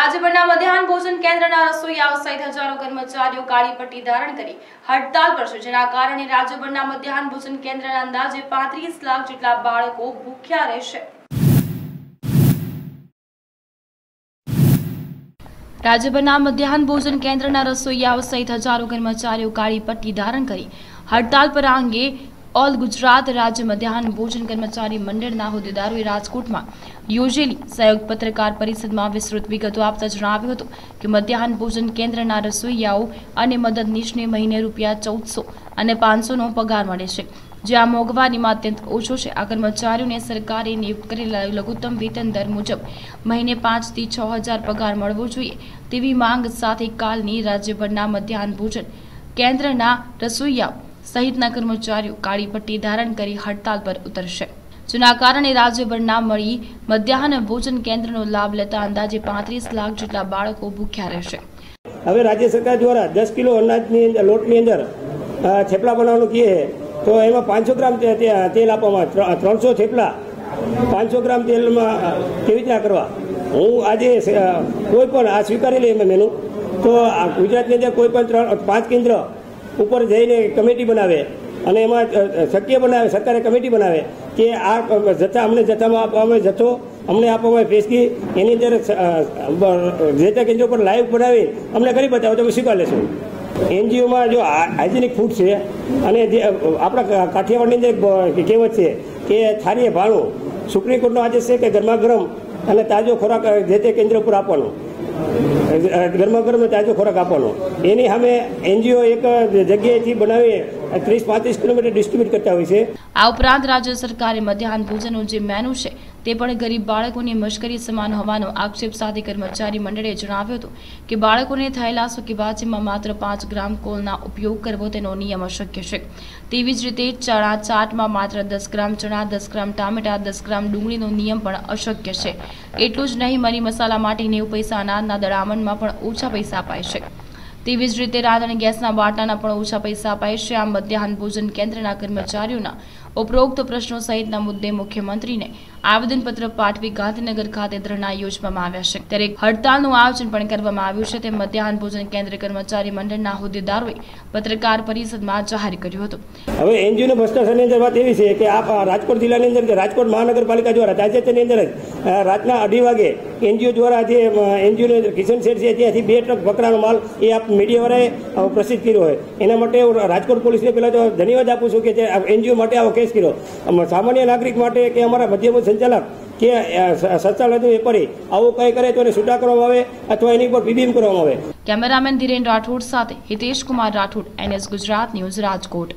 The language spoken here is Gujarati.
રાજ્યભરના મધ્યાહન ભોજન કેન્દ્રના રસોઈયાઓ સહિત હજારો કર્મચારીઓ કાળી પટ્ટી ધારણ કરી હડતાલ પર છે, જેના કારણે રાજ્યભરના મધ્યાહન ભોજન કેન્દ્રના અંદાજે પાંત્રીસ લાખ જેટલા બાળકો ભૂખ્યા રહેશે. રાજ્યભરના મધ્યાહન ભોજન કેન્દ્રના રસોઈયાઓ સહિત હજારો કર્મચારીઓ કાળી પટ્ટી ધારણ કરી હડતાલ પર આ અંગે ઓલ ગુજરાત રાજ્ય મધ્યાહન ભોજન કર્મચારી મંડળના હોદ્દેદારોએ રાજકોટમાં યોજેલી સંયુક્ત પત્રકાર પરિષદમાં વિસ્તૃત વિગતો આપતા જણાવ્યું હતું કે મધ્યાહન ભોજન કેન્દ્રના રસોઈયાઓ અને મદદનીશને મહિને રૂપિયા ચૌદસો અને પાંચસોનો પગાર મળે છે. જે આ મોંઘવારીમાં અત્યંત ઓછો છે. આ કર્મચારીઓને સરકારે નિયુક્ત કરેલા લઘુત્તમ વેતન દર મુજબ મહિને પાંચથી છ હજાર પગાર મળવો જોઈએ તેવી માંગ સાથે કાલની રાજ્યભરના મધ્યાહન ભોજન કેન્દ્રના રસોઈયાઓ સહિતના કર્મચારીઓ કાળી પટ્ટી ધારણ કરી હડતાલ પર ઉતરશે. જેના કારણે રાજ્યભરના મળી મધ્યાહન ભોજન કેન્દ્રનો લાભ લેતા અંદાજે પાંત્રીસ લાખ જેટલા બાળકો ભૂખ્યા રહેશે. હવે રાજ્ય સરકાર દ્વારા દસ કિલો અનાજની અંદર, લોટની અંદર થેપલા બનાવવાનું કહે તો એમાં પાંચસો ગ્રામ તેલ આપવામાં ત્રણસો થેપલા. પાંચસો ગ્રામ તેલમાં કેવી રીતના કરવા? હું આજે કોઈ પણ આ સ્વીકારી લઈએ મેનુ. તો ગુજરાતની અંદર કોઈ પણ ત્રણ પાંચ કેન્દ્ર ઉપર જઈને કમિટી બનાવે અને એમાં શક્ય બનાવે, સરકારે કમિટી બનાવે કે આ જથ્થા અમને જથ્થામાં આપવામાં જથ્થો અમને આપવામાં ફેસકી એની અંદર તે કેન્દ્રો પર લાઈવ બનાવી અમને કરી બતાવો, તો અમે સ્વીકાર લેશું. એનજીઓમાં જો હાઇજેનિક ફૂડ છે અને જે આપણા કાઠિયાવાડની અંદર કહેવત છે કે થાળીએ ભાણું. સુપ્રીમ કોર્ટનો આદેશ છે કે ગરમા ગરમ અને તાજો ખોરાક જે તે કેન્દ્ર ઉપર આપવાનો. ગરમા ગરમ તાજો ખોરાક આપવાનો. એની સામે એનજીઓ એક જગ્યાએથી બનાવી ત્રીસ પાંત્રીસ કિલોમીટર ડિસ્ટ્રીબ્યુટ કરતા હોય છે. આ ઉપરાંત રાજ્ય સરકારે મધ્યાહન ભોજનનું જે મેનુ છે તે પણ ગરીબ બાળકોની મશ્કરી સમાન હોવાનો આક્ષેપ સાથે કર્મચારી મંડળે જણાવ્યું હતું કે બાળકોને થયેલા સુકીભાજીમાં માત્ર પાંચ ગ્રામ કોલના ઉપયોગ કરવો તેનો નિયમ અશક્ય છે. તેવી જ રીતે ચણા ચાટમાં માત્ર દસ ગ્રામ ચણા, દસ ગ્રામ ટામેટા, દસ ગ્રામ ડુંગળીનો નિયમ પણ અશક્ય છે. એટલું જ નહીં, મરી મસાલા માટે નેવું પૈસા અનાજના દડામણમાં પણ ઓછા પૈસા અપાય છે. તેવી જ રીતે રાત અને ગેસના બાટલાના પણ ઓછા પૈસા અપાય છે. આ મધ્યાહન ભોજન કેન્દ્રના કર્મચારીઓના ઉપરોક્ત પ્રશ્નો સહિતના મુદ્દે મુખ્યમંત્રીને આવેદનપત્ર પાઠવી ગાંધીનગર ખાતે ધરણા યોજવામાં આવ્યા છે. ત્યારે હડતાલનું આયોજન પણ કરવામાં આવ્યું છે. તેમ મધ્યાહન ભોજન કેન્દ્ર કર્મચારી મંડળના હોદ્દેદારોએ પત્રકાર પરિષદમાં જાહેર કર્યું હતું. હવે એનજીઓના ભ્રષ્ટાચારની અંદર વાત એવી છે કે આ રાજકોટ જિલ્લાની અંદર રાજકોટ મહાનગરપાલિકા દ્વારા તાજેતરની અંદર રાતના અઢી વાગે એનજીઓ દ્વારા જે એનજીઓનો કિશન શેઠ છે, ત્યાંથી બે ટ્રક પકડાનો માલ એ આપ મીડિયાવાળાએ પ્રસિદ્ધ કર્યો હોય. એના માટે રાજકોટ પોલીસને પહેલાં તો ધન્યવાદ આપું છું કે એનજીઓ માટે આવો કેસ કર્યો. સામાન્ય નાગરિક માટે કે અમારા મધ્યમ સંચાલક કે સસ્તાલતુ વેપારી આવું કંઈ કરે તો એને છૂટા કરવામાં આવે અથવા એની ઉપર પીબીમ કરવામાં આવે. કેમેરામેન ધીરેન રાઠોડ સાથે હિતેશ કુમાર રાઠોડ, એનએસ ગુજરાત ન્યૂઝ રાજકોટ.